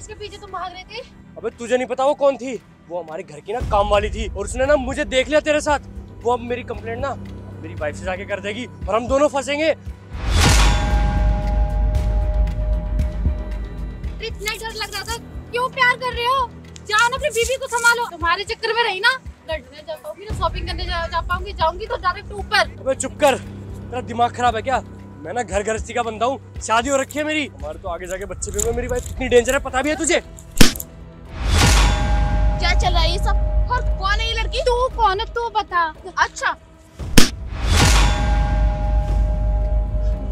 जिसके पीछे तुम भाग रहे थे? अबे तुझे नहीं पता वो कौन थी? वो हमारे घर की ना काम वाली थी और उसने ना मुझे देख लिया तेरे साथ। वो अब मेरी कंप्लेंट ना मेरी वाइफ से जाके कर देगी और हम दोनों फंसेंगे। इतना डर लग रहा था। क्यों प्यार कर रहे हो? जाओ ना अपनी बीवी को संभालो। तुम्हारे चक्कर में रही ना? लड़ने जा पाऊँगी ना शॉपिंग करने जा, जा पाऊँगी जाऊँगी तो डायरेक्ट ऊपर। अबे चुप कर। तेरा दिमाग खराब है क्या? मैं ना घर गृहस्थी का बंदा हूँ। शादी हो रखी है मेरी। हमारे तो आगे जाके बच्चे भी होंगे मेरी वाइफ कितनी डेंजर है पता भी है तुझे? क्या चल रहा है ये सब? और कौन है ये लड़की? तू कौन है? तू बता। अच्छा।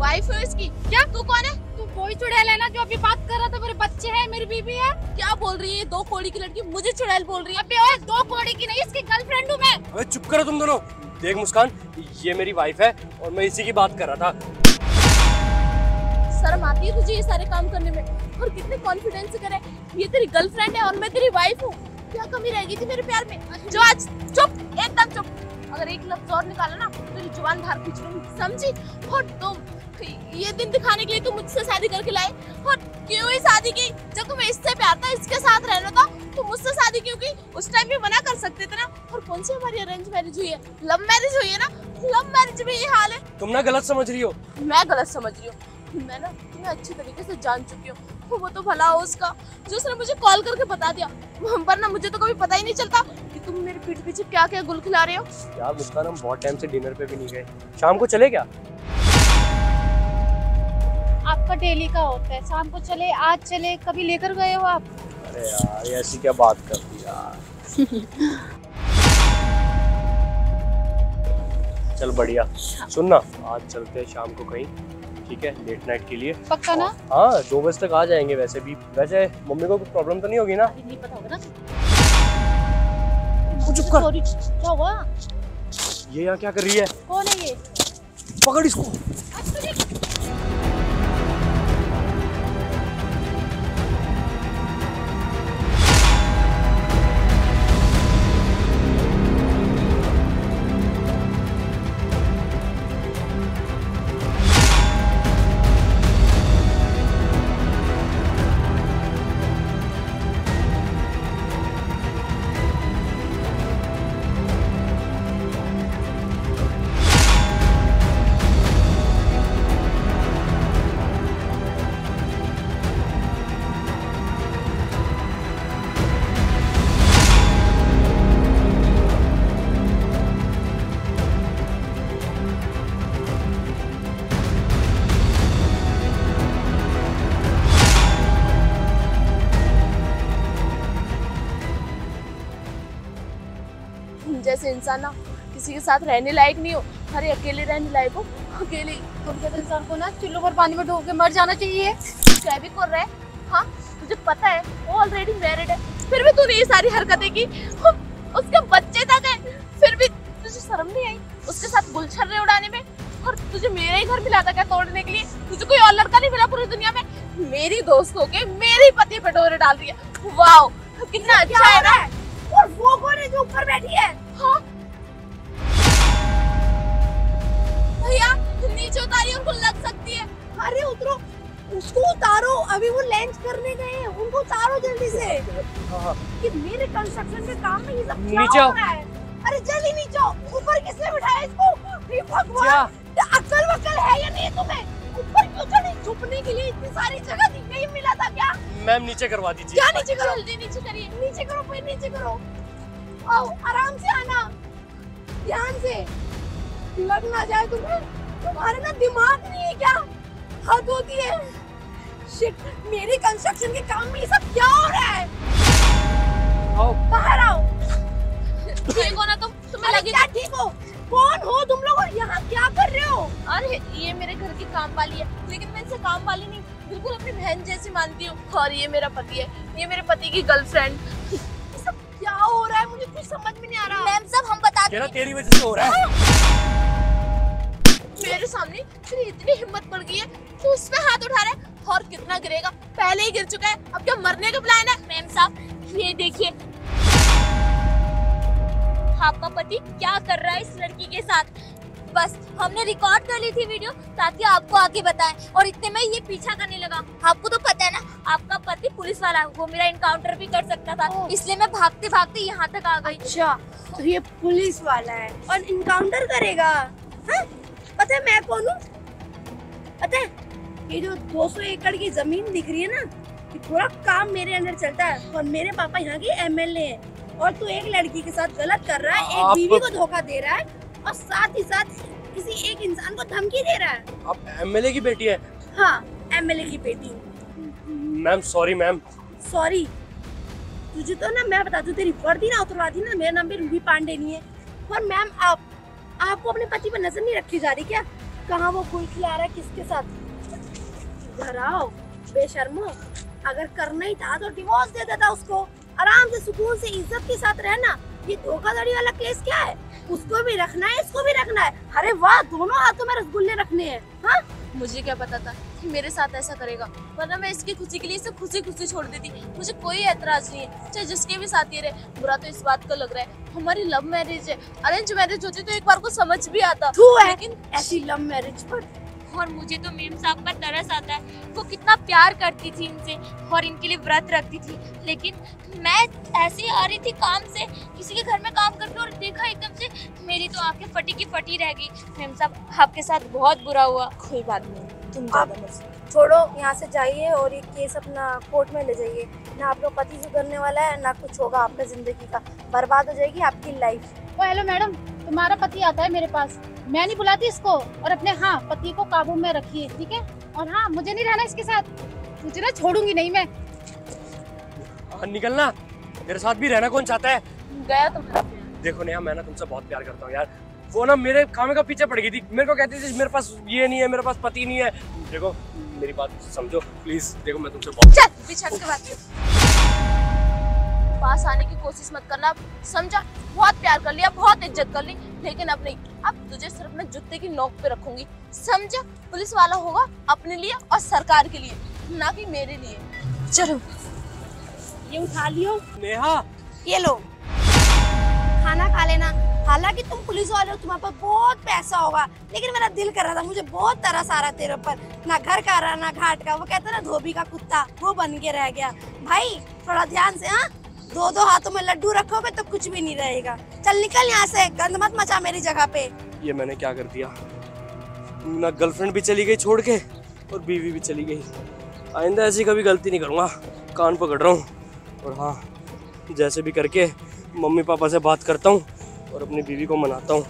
वाइफ है इसकी। क्या? तू कौन है? तू कोई चुड़ैल है ना जो अभी बात कर रहा था? मेरे बच्चे हैं मेरी बीवी है। क्या बोल रही है दो कोड़ी की लड़की? मुझे चुड़ैल बोल रही है। अबे ओए दो कोड़ी की नहीं इसकी गर्लफ्रेंड हूँ मैं। अबे चुप करो तुम दोनों। देख मुस्कान ये मेरी वाइफ है और मैं इसी की बात कर रहा था। शर्म आती है तुझे ये सारे काम करने में? और कितने कॉन्फिडेंस से करे? ये तेरी गर्लफ्रेंड है और मैं तेरी वाइफ हूँ। क्या कमी रहेगी थी मेरे प्यार में? जो आज चुप एकदम चुप। अगर एक लफ्ज और निकाला ना तो तेरी ज़ुबान बाहर खींच लूँगी। समझी? और तुम ये दिन दिखाने के लिए तुम मुझसे शादी करके लाए। और क्यों ही शादी की? जब तुम्हें इससे प्यार था इसके साथ रहना था तो मुझसे शादी क्यों की? उस टाइम भी मना कर सकते थे ना? और कौन सी हमारी अरेंज मैरिज हुई है? लव मैरिज हुई है ना? लव मैरिज में ये हाल है। तुम ना गलत समझ रही हो। मैं गलत समझ रही हूँ। मैं ना तुम्हें अच्छी तरीके से जान चुकी हूँ। वो तो भला हो उसका जो उसने मुझे कॉल करके बता दिया। वरना मुझे तो कभी पता ही नहीं चलता कि तुम मेरे पीठ पीछे क्या क्या गुल खिला रहे हो। यार मुस्कान हम बहुत टाइम से डिनर पे भी नहीं गए। शाम को चले क्या? आपका डेली का होता है। शाम को चले आज चले कभी लेकर गए हो आप? अरे यार ऐसी क्या बात कर दी यार? चल बढ़िया। सुन ना आज चलते हैं शाम को कहीं। ठीक है लेट नाइट के लिए। पक्का ना? हाँ दो बजे तक आ जाएँगे वैसे भी। वैसे मम्मी को कुछ प्रॉब्लम तो नहीं होगी ना? नहीं पता होगा ना। चुप कर। क्या हुआ? ये यहाँ क्या कर रही है? कौन है ये? पकड़ इसको। जैसे इंसान ना किसी के साथ रहने लायक नहीं हो अरे अकेले रहने लायक हो अकेले। ही। तुम जैसे इंसान को ना चुल्लू पर पानी में डूब के मर जाना चाहिए। क्या भी कर रहा है? हाँ तुझे पता है वो ऑलरेडी मैरिड है। फिर भी तूने ये सारी हरकतें की। उसके बच्चे तक है। फिर भी तुझे शर्म नहीं आई उसके साथ गुलछर्रे उड़ाने में? और तुझे मेरा ही घर मिला था क्या तोड़ने के लिए? तुझे कोई और लड़का नहीं मिला पूरी दुनिया में? मेरी दोस्त होके मेरे पति पे डोरे डाल दिया वाओ कितना अच्छा है ना? कौन है जो ऊपर बैठी है। हाँ? भैया नीचे उतारिए उनको लग सकती है। अरे उतरो। उसको उतारो। अभी वो लंच करने गए हैं। उनको उतारो जल्दी से। हाँ। कि मेरे कंस्ट्रक्शन के काम में ये सब क्या नीचे हो रहा है? अरे जल्दी नीचे ऊपर किसने बिठाया इसको? हे भगवान! अक्ल वक्ल है या नहीं तुम्हें? ऊपर क्यों चढ़ी? छुपने के लिए इतनी सारी जगह थी नहीं मिला था क्या? मैम नीचे करवा दीजिए। क्या नीचे करो? जल्दी नीचे करिए। नीचे करो फिर नीचे करो। आओ आराम से आना। ध्यान से। लग ना जाए तुम्हें। तुम्हारे ना दिमाग नहीं है क्या? हद होती है। शिट मेरे कंस्ट्रक्शन के काम में ये सब क्या हो रहा है? आओ। बाहर आओ। ठीक हो ना तुम तुम्हें लगी क्या ठीक हो? कौन हो तुम लोग? और यहाँ क्या कर रहे हो? अरे ये मेरे घर की काम वाली है। लेकिन मैं इसे काम वाली नहीं बिल्कुल अपनी बहन जैसी मानती हूँ। और ये मेरा पति है। ये मेरे पति की गर्लफ्रेंड ये सब क्या हो रहा है? मुझे कुछ समझ में नहीं आ रहा मैम रहा तेरी वजह से हो रहा है। मेरे सामने तेरी इतनी हिम्मत पड़ गई है तू पे हाथ उठा रहा है और कितना गिरेगा। पहले ही गिर चुका है। अब क्या मरने का प्लान है? मैम साहब, ये देखिए। आपका पति क्या कर रहा है इस लड़की के साथ? बस हमने रिकॉर्ड कर ली थी वीडियो ताकि आपको आगे बताएँ। और इतने में ये पीछा करने लगा। आपको तो पता है ना आपका पति पुलिस वाला है वो मेरा इनकाउंटर भी कर सकता था। इसलिए मैं भागते भागते यहाँ तक आ गई। अच्छा तो ये पुलिस वाला है और इनकाउंटर करेगा। हाँ? पता है मैं कौन हूँ? पता है ये जो 200 एकड़ की ज़मीन दिख रही है ना ये पूरा काम मेरे अंदर चलता है। और मेरे पापा यहाँ के एमएलए हैं। और तू एक लड़की के साथ गलत कर रहा है एक बीवी को धोखा दे रहा है। और साथ ही साथ किसी एक इंसान को धमकी दे रहा है। आप एमएलए की बेटी है? हाँ एमएलए की बेटी। मैम सॉरी मैम सॉरी तुझे तो ना मैं बता दूँ तेरी वर्दी ना उतरवा दी ना मेरा नाम भी रूबी पांडे नहीं है। और मैम आप आपको अपने पति पर नज़र नहीं रखी जा रही क्या? कहाँ वो फूल खिला रहा है किसके साथ? घर आओ बेशर्मो अगर करना ही था तो डिवोर्स दे देता उसको। आराम से सुकून से इज़्ज़त के साथ रहना। ये धोखाधड़ी वाला केस क्या है? उसको भी रखना है इसको भी रखना है। अरे वाह दोनों हाथों में रसगुल्ले रखने हैं हाँ? मुझे क्या पता था कि मेरे साथ ऐसा करेगा वरना मैं इसकी खुशी के लिए इसे खुशी खुशी छोड़ देती। मुझे कोई ऐतराज नहीं है चाहे जिसके भी साथ ये रहे बुरा तो इस बात का लग रहा है हमारी लव मैरिज है। अरेंज मैरिज होती तो एक बार को समझ भी आता है लेकिन ऐसी लव मैरिज पर और मुझे तो मेम साहब पर तरस आता है। वो कितना प्यार करती थी इनसे और इनके लिए व्रत रखती थी। लेकिन मैं ऐसे ही आ रही थी काम से किसी के घर में काम करके और देखा एकदम से मेरी तो आँखें फटी की फटी रह गई। मेम साहब आपके साथ बहुत बुरा हुआ। कोई बात नहीं तुम सोचो। छोड़ो यहाँ से जाइए और ये केस अपना कोर्ट में ले जाइए। ना आपका पति सुधरने वाला है ना कुछ होगा आपका ज़िंदगी का। बर्बाद हो जाएगी आपकी लाइफ ओ हेलो मैडम तुम्हारा पति आता है मेरे पास। मैं नहीं बुलाती इसको। और अपने हाँ पति को काबू में रखिए ठीक है? और हाँ मुझे नहीं रहना इसके साथ। तुझे ना छोड़ूँगी नहीं मैं। हाँ, निकलना। तेरे साथ भी रहना कौन चाहता है? गया तुम्हारा देखो नेहा मैं ना तुमसे बहुत प्यार करता हूँ यार। वो ना मेरे खामे का पीछे पड़ गई थी। मेरे को कहती थी मेरे पास ये नहीं है मेरे पास पति नहीं है। देखो मेरी बात समझो प्लीज़ देखो मैं तुमसे बहुत चल पीछे के बात। पास आने की कोशिश मत करना। समझा? बहुत प्यार कर लिया बहुत इज़्ज़त कर ली लेकिन अब नहीं। अब तुझे सिर्फ़ मैं जूते की नोक पे रखूँगी। समझा? पुलिस वाला होगा अपने लिए और सरकार के लिए ना कि मेरे लिए। चलो। ये उठा लियो। नेहा। ये लो। खाना खा लेना। हालाँकि तुम पुलिस वाले हो तुम्हारे पास बहुत पैसा होगा लेकिन मेरा दिल कर रहा था मुझे बहुत तरस आ रहा तेरे ऊपर। ना घर का रहा ना घाट का। वो कहते ना धोबी का कुत्ता वो बन के रह गया। भाई थोड़ा ध्यान से हाँ? दो दो हाथों में लड्डू रखोगे तो कुछ भी नहीं रहेगा। चल निकल यहाँ से, गंद मत मचा मेरी जगह पे। ये मैंने क्या कर दिया? ना गर्लफ्रेंड भी चली गई छोड़ के, और बीवी भी चली गई। आइंदा ऐसी कभी गलती नहीं करूँगा, कान पकड़ रहा हूँ। और हाँ जैसे भी करके मम्मी पापा से बात करता हूँ, और अपनी बीवी को मनाता हूँ।